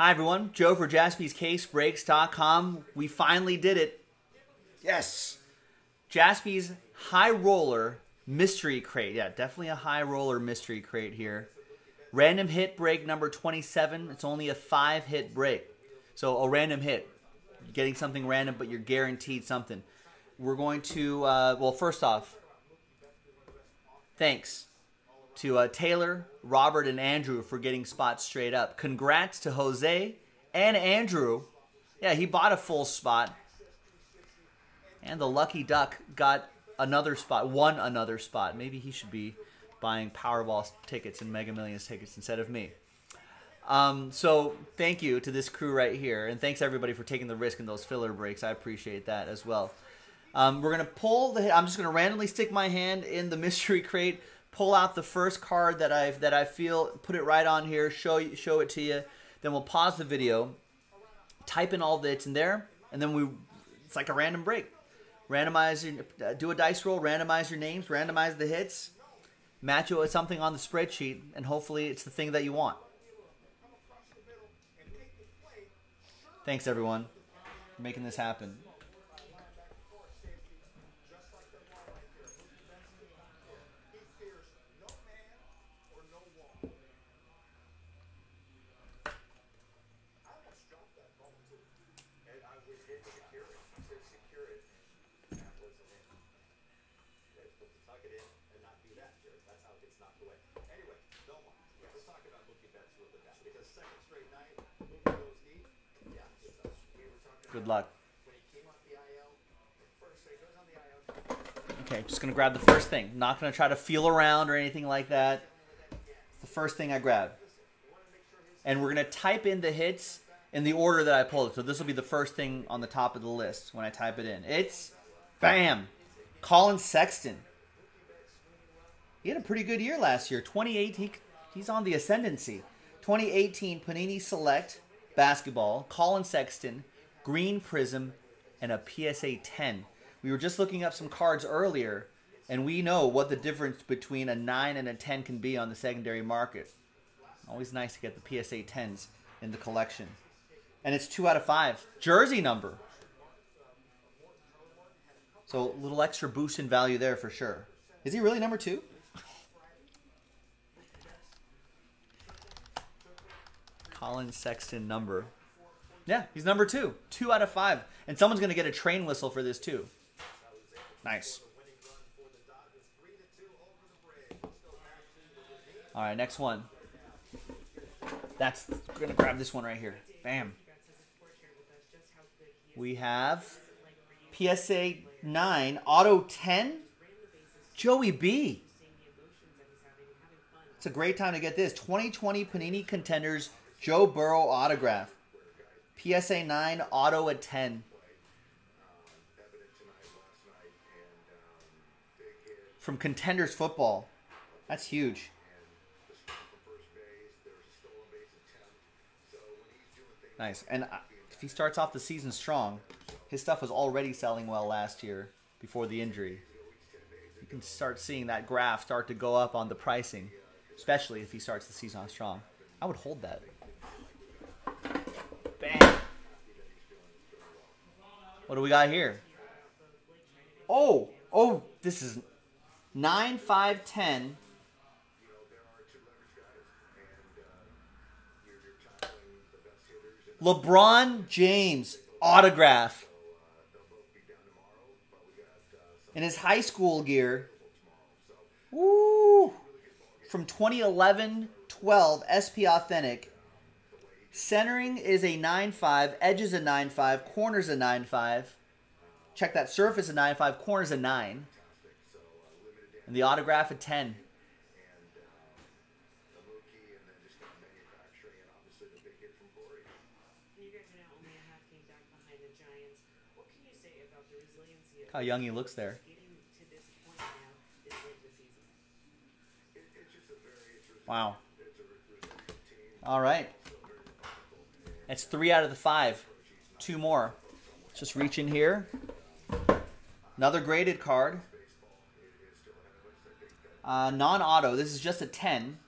Hi, everyone. Joe for jaspyscasebreaks.com. We finally did it. Yes. Jaspy's High Roller Mystery Crate. Yeah, definitely a High Roller Mystery Crate here. Random hit break number 27. It's only a five hit break. So a random hit. You're getting something random, but you're guaranteed something. We're going to, uh, well, first off, thanks to uh, Taylor, Robert, and Andrew for getting spots straight up. Congrats to Jose and Andrew. Yeah, he bought a full spot. And the Lucky Duck got another spot, won another spot. Maybe he should be buying Powerball tickets and Mega Millions tickets instead of me. Um, so thank you to this crew right here, and thanks everybody for taking the risk in those filler breaks. I appreciate that as well. Um, we're gonna pull the. I'm just gonna randomly stick my hand in the mystery crate pull out the first card that I that I feel, put it right on here, show show it to you. Then we'll pause the video, type in all that's in there, and then we it's like a random break. Randomize your, uh, do a dice roll, randomize your names, randomize the hits, match it with something on the spreadsheet, and hopefully it's the thing that you want. Thanks everyone for making this happen. Good luck. Okay, just gonna grab the first thing. Not gonna try to feel around or anything like that. It's the first thing I grab. And we're gonna type in the hits in the order that I pulled it. So this will be the first thing on the top of the list when I type it in. It's bam, Colin Sexton. He had a pretty good year last year. 2018, he's on the ascendancy. 2018 Panini Select basketball. Colin Sexton green prism, and a PSA 10. We were just looking up some cards earlier, and we know what the difference between a 9 and a 10 can be on the secondary market. Always nice to get the PSA 10s in the collection. And it's 2 out of 5. Jersey number. So a little extra boost in value there for sure. Is he really number 2? Colin Sexton number. Yeah, he's number two. Two out of five. And someone's going to get a train whistle for this, too. Nice. All right, next one. That's we're going to grab this one right here. Bam. We have PSA 9, Auto 10, Joey B. It's a great time to get this. 2020 Panini Contenders Joe Burrow autograph. PSA 9, auto at 10. From Contenders Football. That's huge. Nice. And uh, if he starts off the season strong, his stuff was already selling well last year before the injury. You can start seeing that graph start to go up on the pricing, especially if he starts the season off strong. I would hold that. Bang. What do we got here? Oh, oh, this is 9, 5, 10. LeBron James autograph. In his high school gear. Woo! From 2011 12 SP Authentic. Centering is a 9.5, edge is a 9.5, corners a 9.5. Check that surface a 9.5, corners a 9. And the autograph a 10. How young he looks there. Wow. All right. That's three out of the five. Two more. Let's just reach in here. Another graded card. Uh, non-auto. This is just a 10.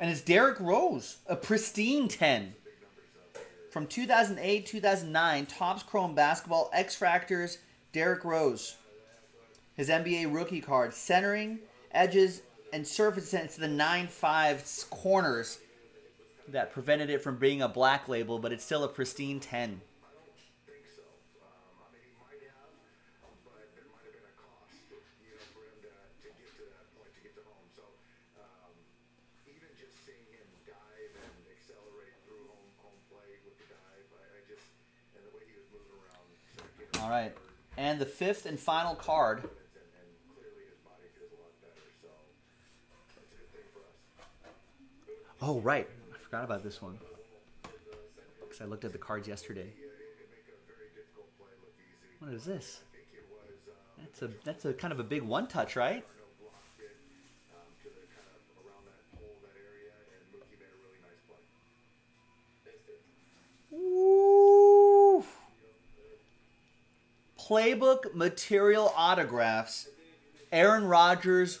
And it's Derrick Rose, a pristine 10. From 2008, 2009, Topps Chrome Basketball, X Fractors, Derrick Rose. His NBA rookie card, centering, edges, and surface to the 9-5 corners that prevented it from being a black label, but it's still a pristine 10. Right. And the fifth and final card. Oh, right. I forgot about this one. Because I looked at the cards yesterday. What is this? That's a that's a kind of a big one touch, right? Playbook material autographs. Aaron Rodgers,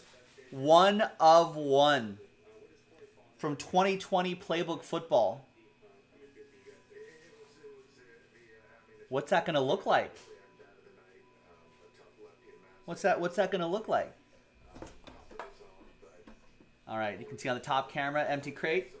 one of one from 2020 playbook football. What's that going to look like? What's that what's that going to look like? All right, you can see on the top camera empty crate.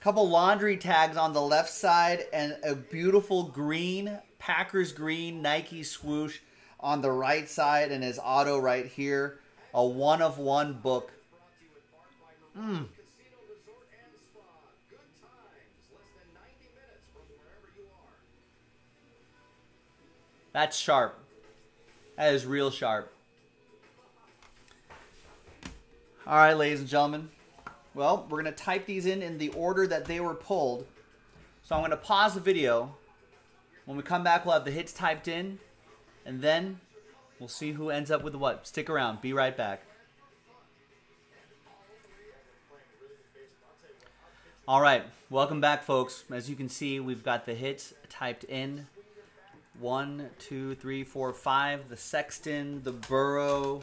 Couple laundry tags on the left side and a beautiful green Packers green Nike swoosh on the right side and his auto right here. A one of one book. Mm. That's sharp. That is real sharp. All right, ladies and gentlemen. Well, we're going to type these in in the order that they were pulled. So I'm going to pause the video. When we come back, we'll have the hits typed in. And then we'll see who ends up with what. Stick around. Be right back. All right. Welcome back, folks. As you can see, we've got the hits typed in. One, two, three, four, five. The Sexton, the Burrow,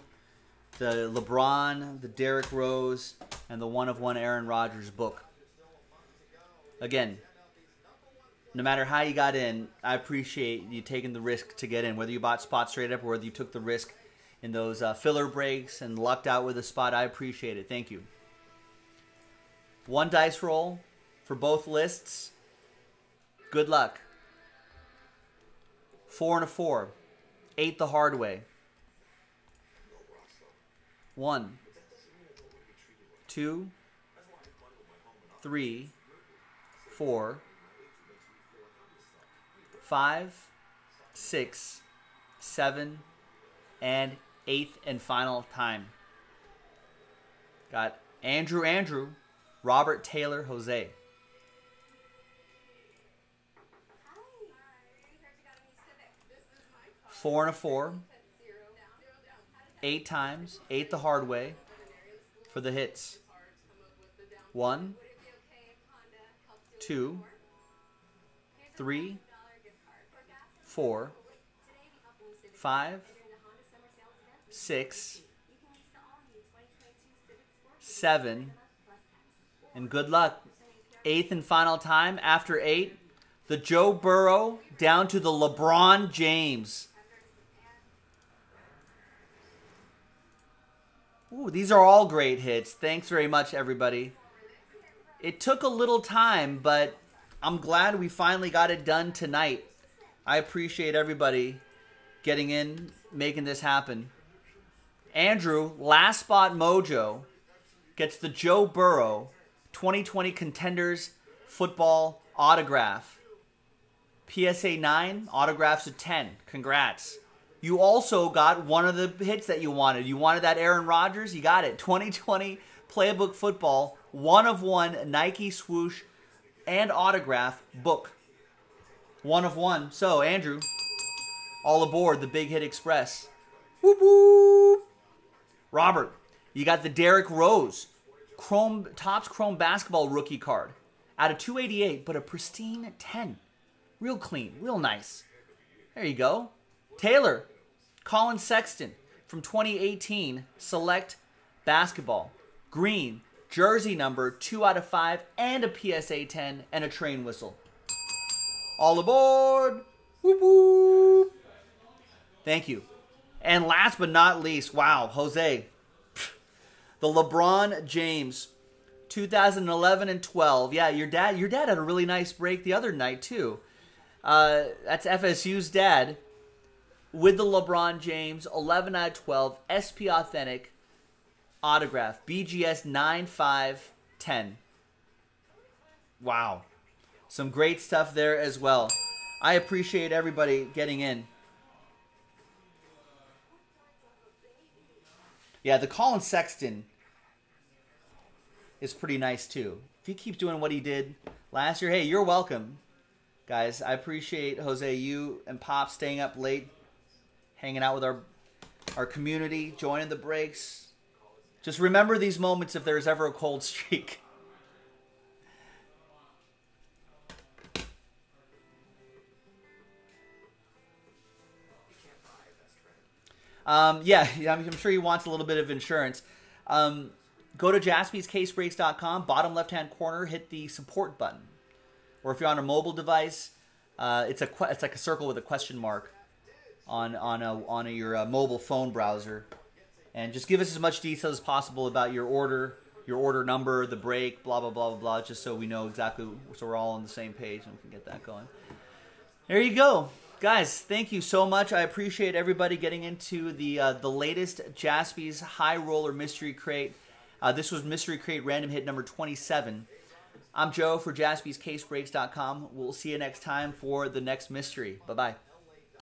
the LeBron, the Derrick Rose, and the one of one Aaron Rodgers book. Again, no matter how you got in, I appreciate you taking the risk to get in. Whether you bought spot straight up or whether you took the risk in those uh, filler breaks and lucked out with a spot, I appreciate it. Thank you. One dice roll for both lists. Good luck. Four and a four. Eight the hard way. One, two, three, four, five, six, seven, and eighth and final time. Got Andrew Andrew, Robert Taylor Jose. Four and a four eight times, eight the hard way for the hits. One, two, three, four, five, six, seven, and good luck. Eighth and final time after eight, the Joe Burrow down to the LeBron James. Ooh, these are all great hits. Thanks very much, everybody. It took a little time, but I'm glad we finally got it done tonight. I appreciate everybody getting in, making this happen. Andrew, last spot mojo, gets the Joe Burrow 2020 Contenders Football Autograph. PSA 9, autographs of 10. Congrats. You also got one of the hits that you wanted. You wanted that Aaron Rodgers, you got it. 2020 Playbook Football, one of one Nike swoosh and autograph book. One of one. So, Andrew, all aboard the Big Hit Express. Whoop whoop. Robert, you got the Derrick Rose Chrome Topps Chrome basketball rookie card out of 288, but a pristine 10. Real clean, real nice. There you go. Taylor, Colin Sexton from 2018 Select Basketball. Green, jersey number 2 out of 5, and a PSA 10 and a train whistle. All aboard! Whoop whoop! Thank you. And last but not least, wow, Jose, the LeBron James 2011 and 12. Yeah, your dad your dad had a really nice break the other night too. Uh, that's FSU's dad with the LeBron James 11 out of 12 SP Authentic autograph BGS 9510. Wow. Some great stuff there as well. I appreciate everybody getting in. Yeah, the Colin Sexton is pretty nice too. If he keeps doing what he did last year, hey, you're welcome, guys. I appreciate Jose, you and Pop staying up late, hanging out with our our community, joining the breaks. Just remember these moments if there's ever a cold streak. Um, yeah, I'm sure he wants a little bit of insurance. Um, go to jaspyscasebreaks.com, bottom left-hand corner, hit the support button. Or if you're on a mobile device, uh, it's a it's like a circle with a question mark on on a, on a, your uh, mobile phone browser, and just give us as much detail as possible about your order, your order number, the break, blah blah blah blah blah, just so we know exactly, so we're all on the same page and we can get that going. There you go. Guys thank you so much. I appreciate everybody getting into the uh, the latest jaspy's high roller mystery crate. Uh, this was mystery crate random hit number 27 i'm joe for jaspyscasebreaks.com we'll see you next time for the next mystery. Bye bye